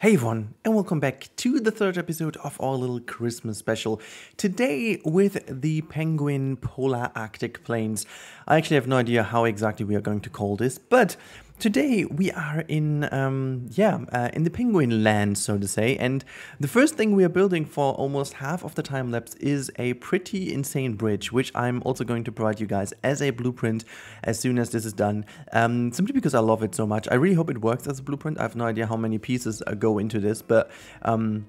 Hey everyone, and welcome back to the third episode of our little Christmas special. Today with the Penguin Polar Arctic Plains. I actually have no idea how exactly we are going to call this, but Today we are in, um, yeah, uh, in the penguin land, so to say, and the first thing we are building for almost half of the time lapse is a pretty insane bridge, which I'm also going to provide you guys as a blueprint as soon as this is done, um, simply because I love it so much. I really hope it works as a blueprint. I have no idea how many pieces uh, go into this, but um,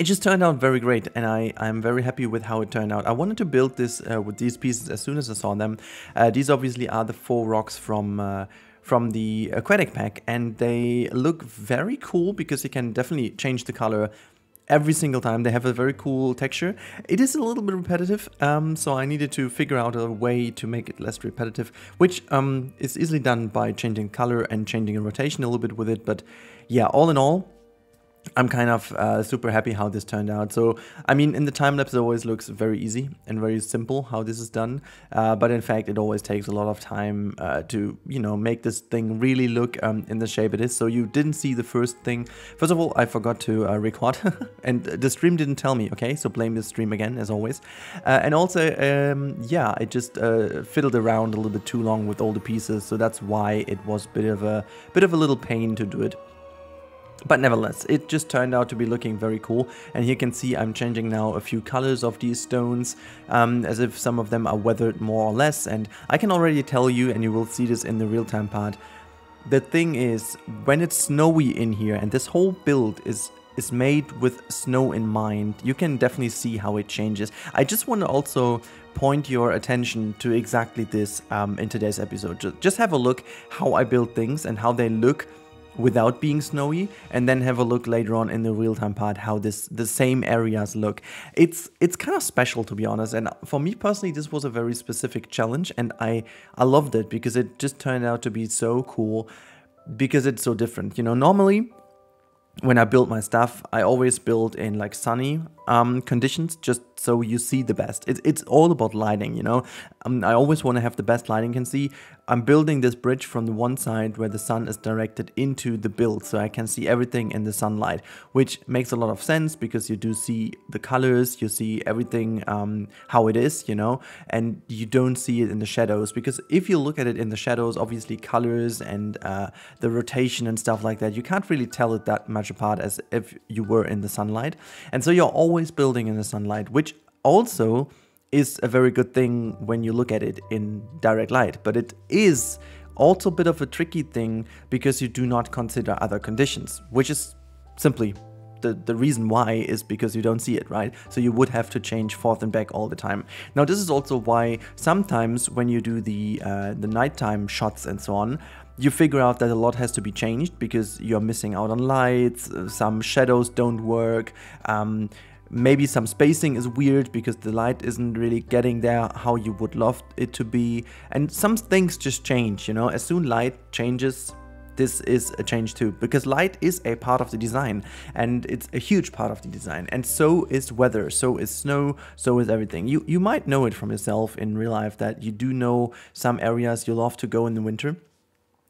it just turned out very great and I, I'm very happy with how it turned out. I wanted to build this uh, with these pieces as soon as I saw them. Uh, these obviously are the four rocks from uh, from the aquatic pack and they look very cool because you can definitely change the color every single time. They have a very cool texture. It is a little bit repetitive, um, so I needed to figure out a way to make it less repetitive, which um, is easily done by changing color and changing a rotation a little bit with it. But yeah, all in all, I'm kind of uh, super happy how this turned out. So, I mean, in the time lapse, it always looks very easy and very simple how this is done. Uh, but in fact, it always takes a lot of time uh, to, you know, make this thing really look um, in the shape it is. So you didn't see the first thing. First of all, I forgot to uh, record and the stream didn't tell me. Okay, so blame the stream again, as always. Uh, and also, um, yeah, I just uh, fiddled around a little bit too long with all the pieces. So that's why it was a bit of a bit of a little pain to do it. But nevertheless, it just turned out to be looking very cool. And you can see I'm changing now a few colors of these stones, um, as if some of them are weathered more or less. And I can already tell you, and you will see this in the real-time part, the thing is, when it's snowy in here, and this whole build is is made with snow in mind, you can definitely see how it changes. I just want to also point your attention to exactly this um, in today's episode. Just have a look how I build things and how they look without being snowy and then have a look later on in the real-time part how this the same areas look. It's it's kind of special to be honest and for me personally this was a very specific challenge and i i loved it because it just turned out to be so cool because it's so different you know? Normally when I build my stuff, I always build in like sunny um, conditions just so you see the best. It's, it's all about lighting, you know. Um, I always want to have the best lighting can see. I'm building this bridge from the one side where the sun is directed into the build so I can see everything in the sunlight, which makes a lot of sense because you do see the colors, you see everything um, how it is, you know, and you don't see it in the shadows because if you look at it in the shadows, obviously colors and uh, the rotation and stuff like that, you can't really tell it that much apart as if you were in the sunlight. And so you're always always building in the sunlight, which also is a very good thing when you look at it in direct light. But it is also a bit of a tricky thing because you do not consider other conditions, which is simply the, the reason why is because you don't see it, right? So you would have to change forth and back all the time. Now this is also why sometimes when you do the uh, the nighttime shots and so on, you figure out that a lot has to be changed because you're missing out on lights, some shadows don't work, um, Maybe some spacing is weird because the light isn't really getting there how you would love it to be. And some things just change, you know, as soon light changes, this is a change too because light is a part of the design and it's a huge part of the design. And so is weather so is snow so is everything. You you might know it from yourself in real life that you do know some areas you love to go in the winter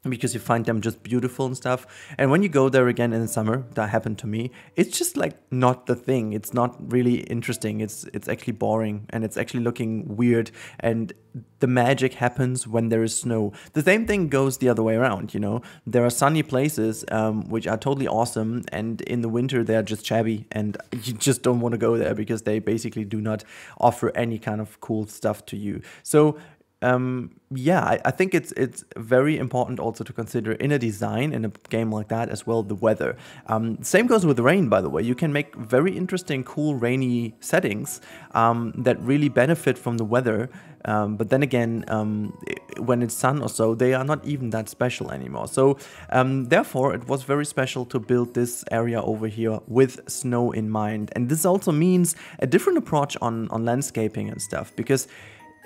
because you find them just beautiful and stuff. And when you go there again in the summer, that happened to me, it's just like not the thing. It's not really interesting. It's it's actually boring and it's actually looking weird and the magic happens when there is snow. The same thing goes the other way around, you know. There are sunny places um, which are totally awesome and in the winter they're just shabby and you just don't want to go there because they basically do not offer any kind of cool stuff to you. So um, yeah, I, I, think it's it's very important also to consider in a design in a game like that as well the weather. Um, same goes with rain, by the way. You can make very interesting, cool rainy settings um, that really benefit from the weather. Um, but then again, um, when it's sun or so, they are not even that special anymore. So um, therefore, it was very special to build this area over here with snow in mind. And this also means a different approach on on landscaping and stuff because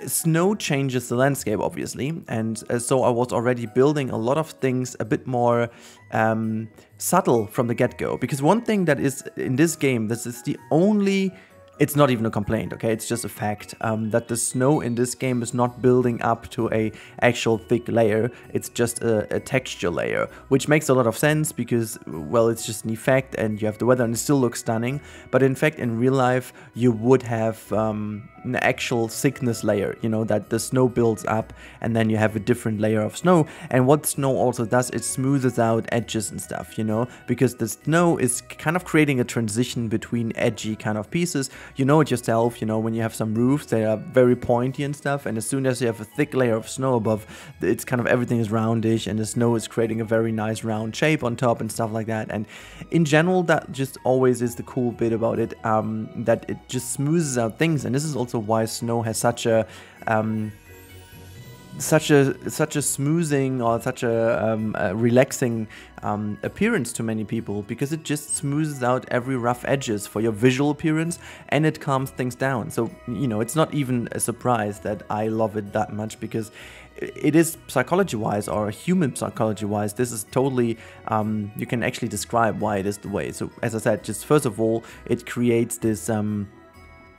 Snow changes the landscape, obviously, and uh, so I was already building a lot of things a bit more um, subtle from the get-go. Because one thing that is in this game, this is the only it's not even a complaint okay? It's just a fact um, that the snow in this game is not building up to a actual thick layer. It's just a, a, texture layer which makes a lot of sense because well it's just an effect and you have the weather and it still looks stunning. But in fact in real life you would have um, an actual thickness layer you know that the snow builds up and then you have a different layer of snow. And what snow also does it smooths out edges and stuff you know? Because the snow is kind of creating a transition between edgy kind of pieces you know it yourself, you know, when you have some roofs, they are very pointy and stuff, and as soon as you have a thick layer of snow above, it's kind of everything is roundish, and the snow is creating a very nice round shape on top and stuff like that. And in general, that just always is the cool bit about it, um, that it just smooths out things, and this is also why snow has such a um, such a such a smoothing or such a, um, a relaxing um, appearance to many people because it just smooths out every rough edges for your visual appearance and it calms things down. So you know it's not even a surprise that I love it that much because it is psychology wise or human psychology wise this is totally um, you can actually describe why it is the way so as i said just first of all it creates this um,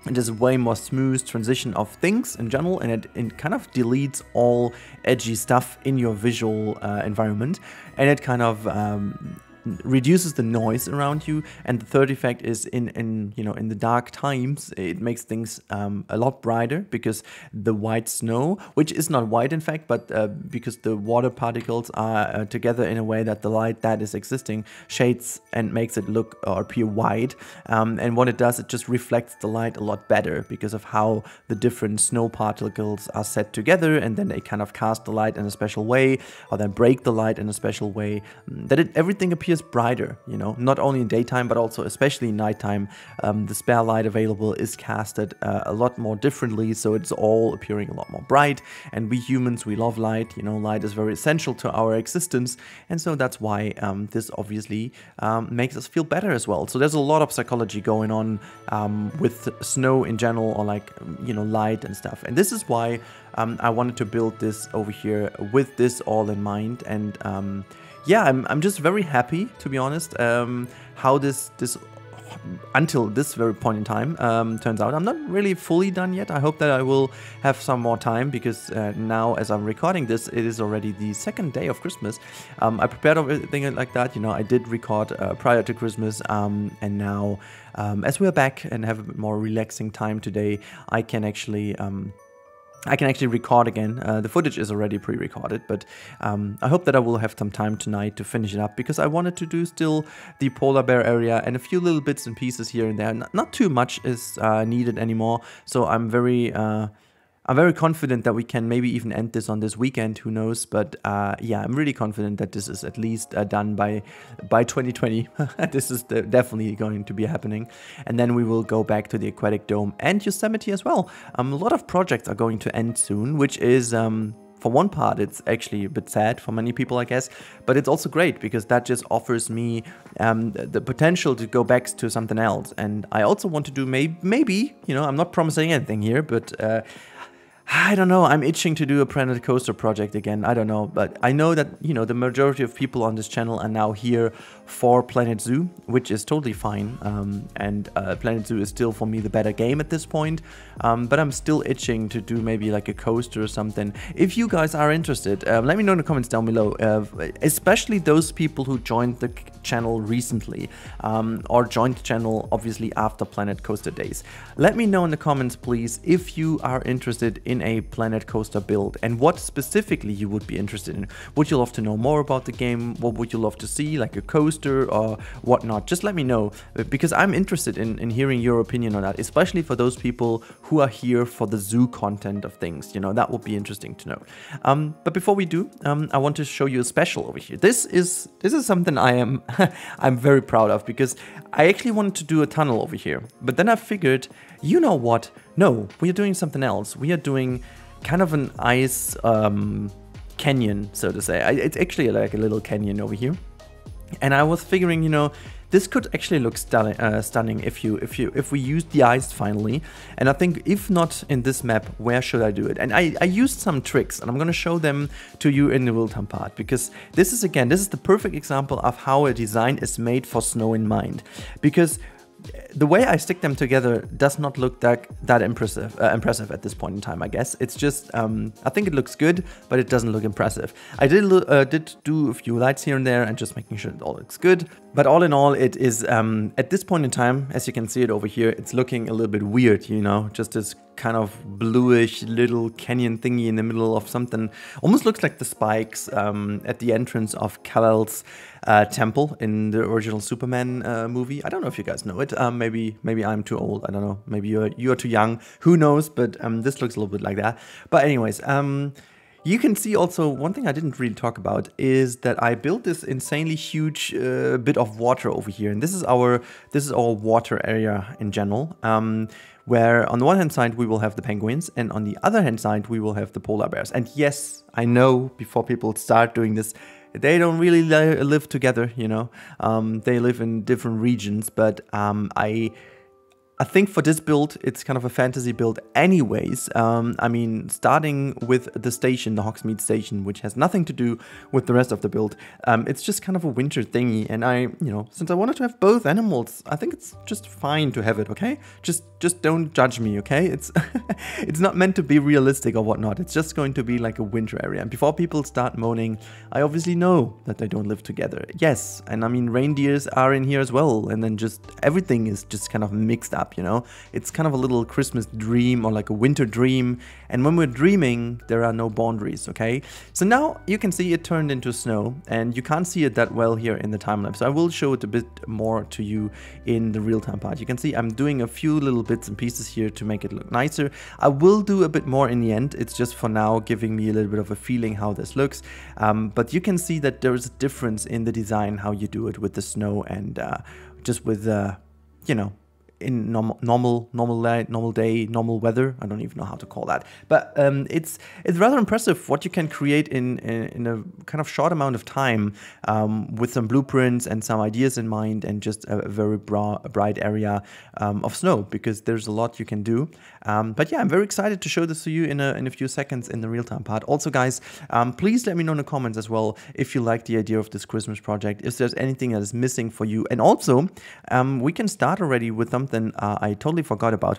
it is a way more smooth transition of things in general and it, it kind of deletes all edgy stuff in your visual uh, environment. And it kind of um, reduces the noise around you and the third effect is in in you know in the dark times it makes things um, a lot brighter because the white snow which is not white in fact but uh, because the water particles are uh, together in a way that the light that is existing shades and makes it look or appear white. Um, and what it does it just reflects the light a lot better because of how the different snow particles are set together and then they kind of cast the light in a special way or then break the light in a special way that it everything appears appears brighter, you know, not only in daytime, but also especially in nighttime. Um, the spare light available is casted uh, a lot more differently, so it's all appearing a lot more bright. And we humans, we love light, you know, light is very essential to our existence. And so that's why um, this obviously um, makes us feel better as well. So there's a lot of psychology going on um, with snow in general, or like, you know, light and stuff. And this is why um, I wanted to build this over here with this all in mind. And um, yeah, I'm, I'm just very happy, to be honest, um, how this this until this very point in time um, turns out. I'm not really fully done yet. I hope that I will have some more time because uh, now, as I'm recording this, it is already the second day of Christmas. Um, I prepared everything like that. You know, I did record uh, prior to Christmas, um, and now, um, as we're back and have a more relaxing time today, I can actually um, I can actually record again. Uh, the footage is already pre-recorded, but um, I hope that I will have some time tonight to finish it up because I wanted to do still the polar bear area and a few little bits and pieces here and there. Not, not too much is uh, needed anymore, so I'm very uh, I'm very confident that we can maybe even end this on this weekend. Who knows? But uh, yeah, I'm really confident that this is at least uh, done by by 2020. this is definitely going to be happening, and then we will go back to the Aquatic Dome and Yosemite as well. Um, a lot of projects are going to end soon, which is. Um, for one part, it's actually a bit sad for many people, I guess, but it's also great because that just offers me um, the potential to go back to something else. And I also want to do may- maybe, you know, I'm not promising anything here, but uh, I don't know. I'm itching to do a Planet Coaster project again. I don't know, but I know that you know the majority of people on this channel are now here for Planet Zoo, which is totally fine. Um, and uh, Planet Zoo is still for me the better game at this point. Um, but I'm still itching to do maybe like a coaster or something. If you guys are interested, uh, let me know in the comments down below. Uh, especially those people who joined the channel recently um, or joined the channel obviously after Planet Coaster days. Let me know in the comments, please, if you are interested in a Planet Coaster build and what specifically you would be interested in. Would you love to know more about the game? What would you love to see, like a coaster or whatnot? Just let me know uh, because I'm interested in, in hearing your opinion on that, especially for those people who are here for the zoo content of things. You know, that would be interesting to know. Um, but before we do, um, I want to show you a special over here. This is this is something I am I'm very proud of because I actually wanted to do a tunnel over here, but then I figured, you know what? No, we are doing something else. We are doing kind of an ice um, canyon, so to say. It's actually like a little canyon over here. And I was figuring, you know, this could actually look stunning, uh, stunning if you if you if we use the ice finally. And I think if not in this map, where should I do it? And I, I used some tricks, and I'm gonna show them to you in the real-time part because this is again this is the perfect example of how a design is made for snow in mind. Because the way I stick them together does not look that that impressive uh, impressive at this point in time. I guess it's just um, I think it looks good, but it doesn't look impressive. I did uh, did do a few lights here and there and just making sure it all looks good. But all in all, it is um, at this point in time, as you can see it over here, it's looking a little bit weird. You know, just this kind of bluish little canyon thingy in the middle of something. Almost looks like the spikes um, at the entrance of Kal-El's uh, temple in the original Superman uh, movie. I don't know if you guys know it. Um, maybe maybe I'm too old. I don't know. Maybe you're you're too young. Who knows? But um, this looks a little bit like that. But anyways, um, you can see also one thing I didn't really talk about is that I built this insanely huge uh, bit of water over here, and this is our this is our water area in general. Um, where on the one hand side we will have the penguins, and on the other hand side we will have the polar bears. And yes, I know before people start doing this, they don't really li live together. You know, um, they live in different regions, but um, I I think for this build, it's kind of a fantasy build anyways. Um, I mean, starting with the station, the Hogsmeade station, which has nothing to do with the rest of the build. Um, it's just kind of a winter thingy. And I, you know, since I wanted to have both animals, I think it's just fine to have it, okay? Just just don't judge me, okay? It's it's not meant to be realistic or whatnot. It's just going to be like a winter area. And before people start moaning, I obviously know that they don't live together. Yes, and I mean, reindeers are in here as well. And then just everything is just kind of mixed up up, you know? It's kind of a little Christmas dream or like a winter dream. And when we're dreaming, there are no boundaries, okay? So now you can see it turned into snow and you can't see it that well here in the time lapse. I will show it a bit more to you in the real time part. You can see I'm doing a few little bits and pieces here to make it look nicer. I will do a bit more in the end. It's just for now giving me a little bit of a feeling how this looks. Um, but you can see that there is a difference in the design, how you do it with the snow and uh, just with, uh, you know, in normal normal normal day, normal day normal weather. I don't even know how to call that. But um, it's it's rather impressive what you can create in in, in a kind of short amount of time um, with some blueprints and some ideas in mind and just a, very bra- bright area um, of snow because there's a lot you can do. Um, but yeah i'm very excited to show this to you in a, in a few seconds in the real-time part. Also guys um, please let me know in the comments as well if you like the idea of this christmas project if there's anything that is missing for you. And also um, we can start already with some something uh, I totally forgot about.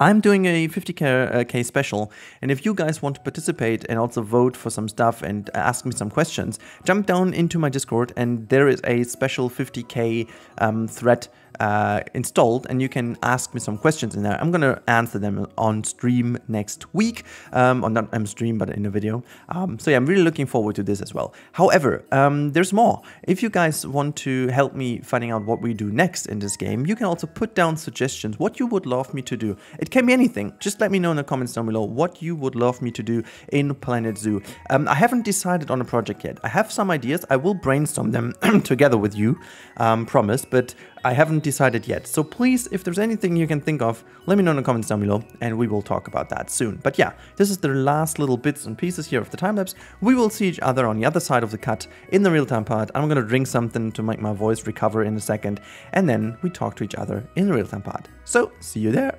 I'm doing a 50k uh, special, and if you guys want to participate and also vote for some stuff and ask me some questions, jump down into my Discord, and there is a special 50k um, thread uh, installed and you can ask me some questions in there. I'm gonna answer them on stream next week, um, or not on stream, but in a video. Um, so yeah, I'm really looking forward to this as well. However, um, there's more. If you guys want to help me finding out what we do next in this game, you can also put down suggestions, what you would love me to do. It can be anything. Just let me know in the comments down below what you would love me to do in Planet Zoo. Um, I haven't decided on a project yet. I have some ideas. I will brainstorm them together with you, um, promise, but I haven't decided yet. So please, if there's anything you can think of, let me know in the comments down below and we will talk about that soon. But yeah, this is the last little bits and pieces here of the time lapse. We will see each other on the other side of the cut in the real time part. I'm gonna drink something to make my voice recover in a second and then we talk to each other in the real time part. So see you there.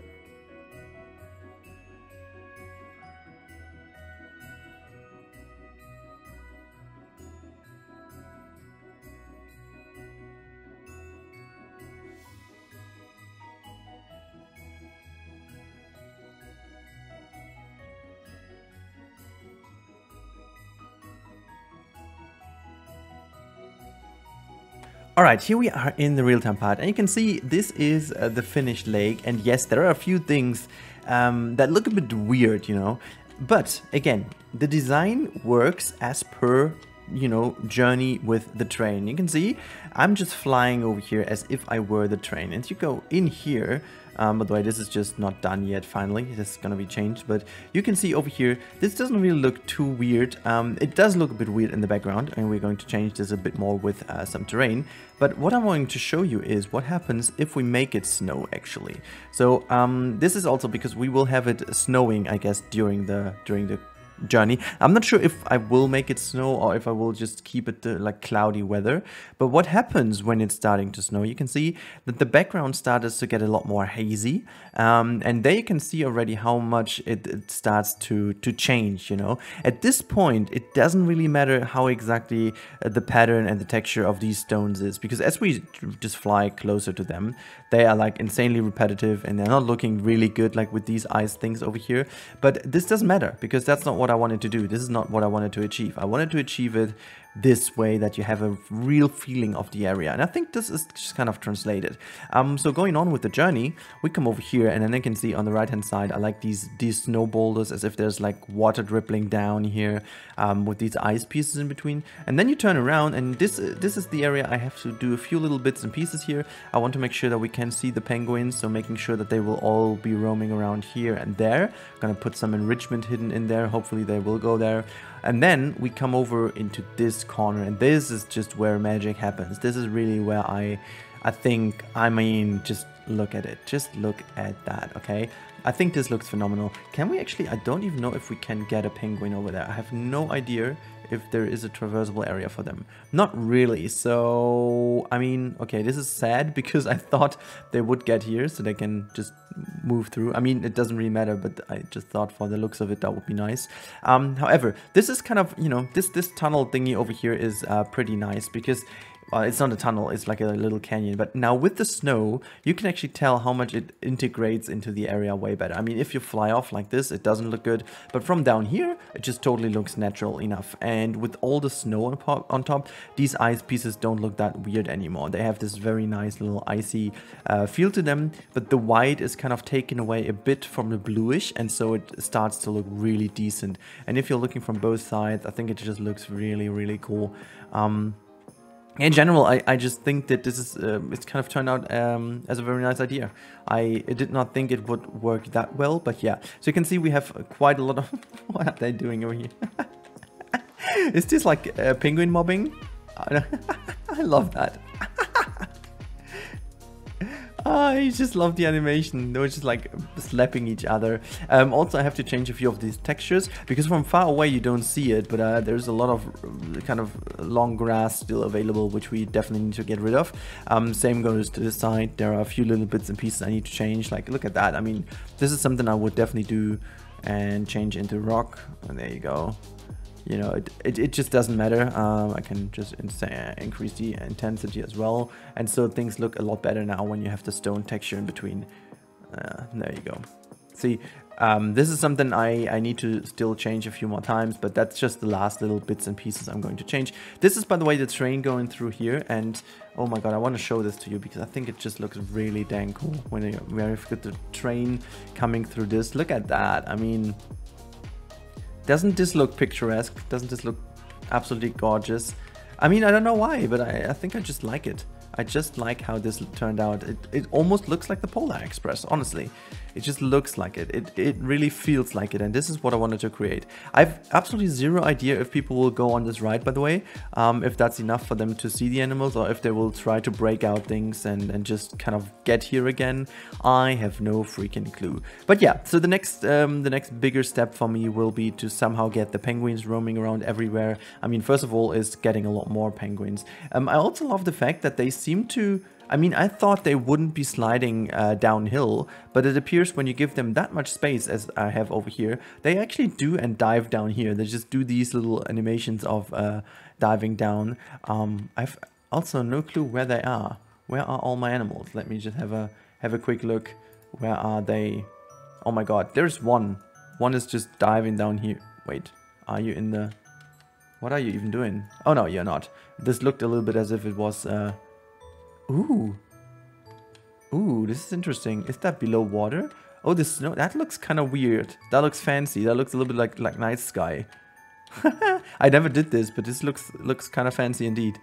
All right, here we are in the real-time part, and you can see this is uh, the finished lake, and yes, there are a few things um, that look a bit weird, you know, but again, the design works as per you know, journey with the train. You can see I'm just flying over here as if I were the train. And you go in here, um, by the way, this is just not done yet finally. This is gonna be changed, but you can see over here, this doesn't really look too weird. Um, it does look a bit weird in the background, and we're going to change this a bit more with uh, some terrain. But what I'm going to show you is what happens if we make it snow, actually. So um, this is also because we will have it snowing, I guess, during the during the journey. I'm not sure if I will make it snow or if I will just keep it uh, like cloudy weather. But what happens when it's starting to snow? You can see that the background starts to get a lot more hazy. Um, and there you can see already how much it, it, starts to, to change, you know. At this point, it doesn't really matter how exactly uh, the pattern and the texture of these stones is. Because as we just fly closer to them, they are like insanely repetitive and they're not looking really good like with these ice things over here. But this doesn't matter because that's not what I wanted to do. This is not what I wanted to achieve. I wanted to achieve it this way that you have a real feeling of the area. And I think this is just kind of translated. Um, so going on with the journey, we come over here and then you can see on the right hand side, I like these, these snow boulders as if there's like water dripping down here um, with these ice pieces in between. And then you turn around and this, this is the area I have to do a few little bits and pieces here. I want to make sure that we can see the penguins. So making sure that they will all be roaming around here and there. I'm gonna put some enrichment hidden in there. Hopefully they will go there. And then we come over into this corner and this is just where magic happens. This is really where I, I think, I mean, just look at it. Just look at that, okay? I think this looks phenomenal. Can we actually, I don't even know if we can get a penguin over there. I have no idea if there is a traversable area for them. Not really, so I mean, okay, this is sad because I thought they would get here so they can just move through. I mean, it doesn't really matter, but I just thought for the looks of it, that would be nice. Um, however, this is kind of, you know, this, this tunnel thingy over here is uh, pretty nice because well, it's not a tunnel, it's like a little canyon. But now with the snow, you can actually tell how much it integrates into the area way better. I mean, if you fly off like this, it doesn't look good. But from down here, it just totally looks natural enough. And with all the snow on, on top, these ice pieces don't look that weird anymore. They have this very nice little icy uh, feel to them. But the white is kind of taken away a bit from the bluish. And so it starts to look really decent. And if you're looking from both sides, I think it just looks really, really cool. Um, in general, I, I just think that this is uh, it's kind of turned out um, as a very nice idea. I did not think it would work that well, but yeah. So you can see we have quite a lot of... what are they doing over here? is this like uh, penguin mobbing? I love that. I just love the animation. They were just like slapping each other. Um, also, I have to change a few of these textures because from far away you don't see it, but uh, there's a lot of uh, kind of long grass still available, which we definitely need to get rid of. Um, same goes to the side. There are a few little bits and pieces I need to change. Like, look at that. I mean, this is something I would definitely do and change into rock. And there you go you know, it, it, it just doesn't matter. Um, I can just increase the intensity as well. And so things look a lot better now when you have the stone texture in between. Uh, there you go. See, um, this is something I, I need to still change a few more times, but that's just the last little bits and pieces I'm going to change. This is, by the way, the train going through here, and oh my god, I want to show this to you because I think it just looks really dang cool when you've got the train coming through this. Look at that. I mean, doesn't this look picturesque? Doesn't this look absolutely gorgeous? I mean, I don't know why, but I, I think I just like it. I just like how this turned out. It, it almost looks like the Polar Express, honestly. It just looks like it. It, it really feels like it. And this is what I wanted to create. I've absolutely zero idea if people will go on this ride, by the way. Um, if that's enough for them to see the animals or if they will try to break out things and, and just kind of get here again. I have no freaking clue. But yeah, so the next, um, the next bigger step for me will be to somehow get the penguins roaming around everywhere. I mean, first of all, is getting a lot more penguins. Um, I also love the fact that they seem to I mean, I thought they wouldn't be sliding uh, downhill, but it appears when you give them that much space as I have over here, they actually do and dive down here. They just do these little animations of uh, diving down. Um, I've also no clue where they are. Where are all my animals? Let me just have a have a quick look. Where are they? Oh my god, there's one. One is just diving down here. Wait, are you in the... What are you even doing? Oh no, you're not. This looked a little bit as if it was... Uh, Ooh. Ooh, this is interesting. Is that below water? Oh, the snow. That looks kind of weird. That looks fancy. That looks a little bit like like night sky. I never did this, but this looks looks kind of fancy indeed.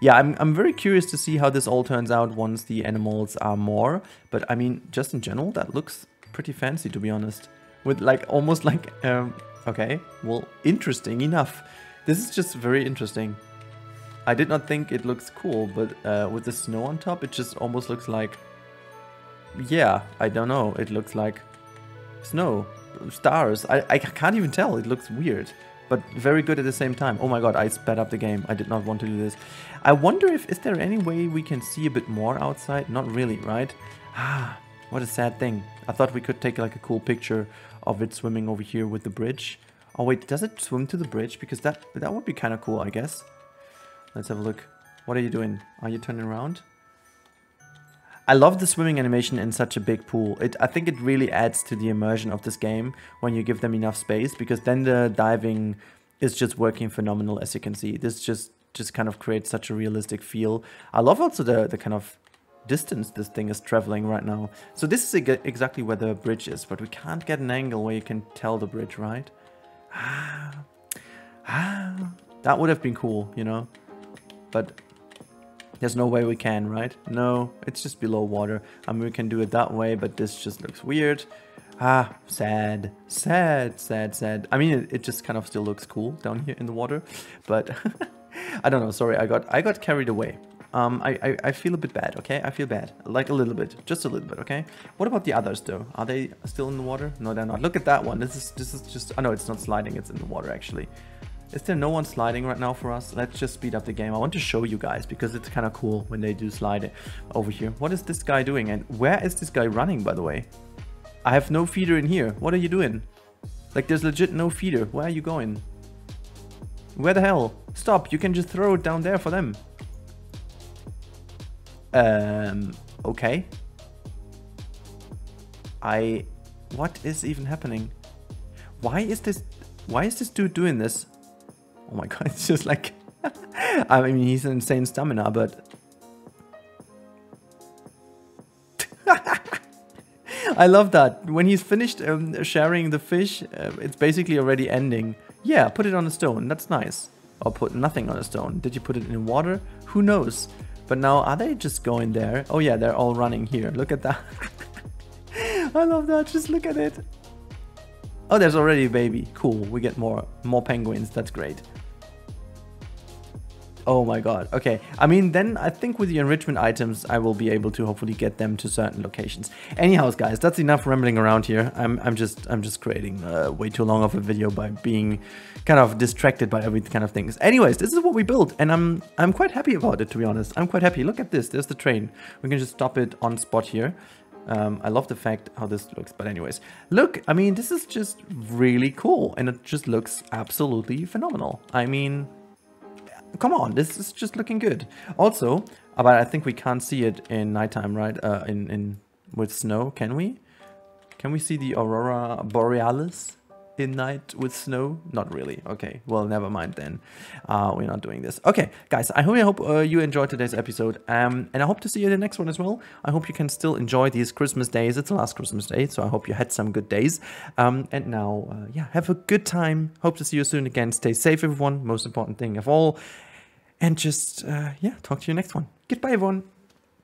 Yeah, I'm, I'm very curious to see how this all turns out once the animals are more. But I mean, just in general, that looks pretty fancy, to be honest. With like, almost like, um, okay, well, interesting enough. This is just very interesting. I did not think it looks cool, but uh, with the snow on top, it just almost looks like... Yeah, I don't know. It looks like snow. stars. I, I can't even tell. It looks weird, but very good at the same time. Oh my god, I sped up the game. I did not want to do this. I wonder if, is there any way we can see a bit more outside? Not really, right? Ah, what a sad thing. I thought we could take like a cool picture of it swimming over here with the bridge. Oh wait, does it swim to the bridge? Because that that would be kind of cool, I guess. Let's have a look. What are you doing? Are you turning around? I love the swimming animation in such a big pool. It, I think it really adds to the immersion of this game when you give them enough space because then the diving is just working phenomenal as you can see. This just just kind of creates such a realistic feel. I love also the, the kind of distance this thing is traveling right now. So this is exactly where the bridge is, but we can't get an angle where you can tell the bridge, right? Ah, ah, that would have been cool, you know? But there's no way we can, right? No, it's just below water. I mean, we can do it that way, but this just looks weird. Ah, sad, sad, sad, sad. I mean, it, it just kind of still looks cool down here in the water, but I don't know. Sorry, I got I got carried away. Um, I, I, I feel a bit bad, okay? I feel bad. Like a little bit. Just a little bit, okay? What about the others, though? Are they still in the water? No, they're not. Look at that one. This is, this is just... Oh, no, it's not sliding. It's in the water, actually. Is there no one sliding right now for us? Let's just speed up the game. I want to show you guys because it's kind of cool when they do slide it over here. What is this guy doing? And where is this guy running, by the way? I have no feeder in here. What are you doing? Like, there's legit no feeder. Where are you going? Where the hell? Stop. You can just throw it down there for them. Um, okay. I... What is even happening? Why is this... Why is this dude doing this? Oh my god, it's just like... I mean, he's an insane stamina, but... I love that. When he's finished um, sharing the fish, uh, it's basically already ending. Yeah, put it on a stone. That's nice. Or put nothing on a stone. Did you put it in water? Who knows? But now, are they just going there? Oh yeah, they're all running here. Look at that. I love that. Just look at it. Oh, there's already a baby. Cool. We get more more penguins. That's great. Oh my god. Okay. I mean, then I think with the enrichment items, I will be able to hopefully get them to certain locations. Anyhow, guys, that's enough rambling around here. I'm, I'm just I'm just creating uh, way too long of a video by being kind of distracted by every kind of things. Anyways, this is what we built, and I'm I'm quite happy about it to be honest. I'm quite happy. Look at this. There's the train. We can just stop it on spot here. Um, I love the fact how this looks, but anyways, look, I mean, this is just really cool, and it just looks absolutely phenomenal. I mean, come on, this is just looking good. Also, but I think we can't see it in nighttime, right? Uh, in, in with snow, can we? Can we see the aurora borealis? In night with snow? Not really. Okay, well, never mind then. Uh, we're not doing this. Okay, guys, I hope, I hope uh, you enjoyed today's episode. Um, and I hope to see you in the next one as well. I hope you can still enjoy these Christmas days. It's the last Christmas day, so I hope you had some good days. Um, and now, uh, yeah, have a good time. Hope to see you soon again. Stay safe, everyone. Most important thing of all. And just, uh, yeah, talk to you next one. Goodbye, everyone.